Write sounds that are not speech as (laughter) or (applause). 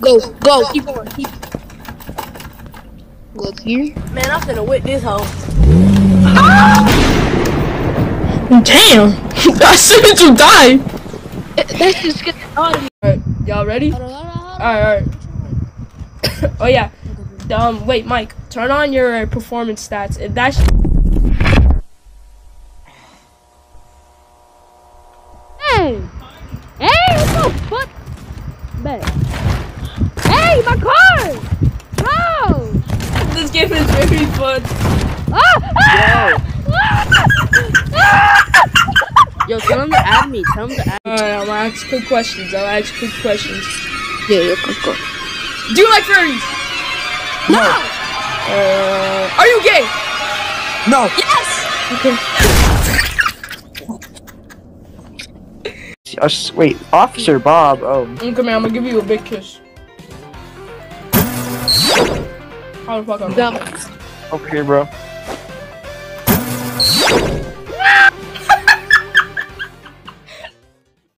Go, go, keep going, keep. Go here. Man, I'm finna whip this hoe. Damn! (laughs) I said you die! Let's just get out of here. Alright, y'all ready? Alright, alright. (coughs) oh yeah. Um, wait, Mike, turn on your performance stats. If that's Hey! Hey, what the fuck? Bet. Hey, my car! No! this game is very fun. Ah! ah! (laughs) Yo, tell him to add me. Tell him to add me. Alright, I'm gonna ask quick questions. I'll ask quick questions. Yeah, yeah, go, go. Do you like furries? No! Uh, are you gay? No. Uh, s- wait, Officer Bob. Oh, Come here, I'm gonna give you a big kiss. How the fuck am I? Dumb. over here, bro.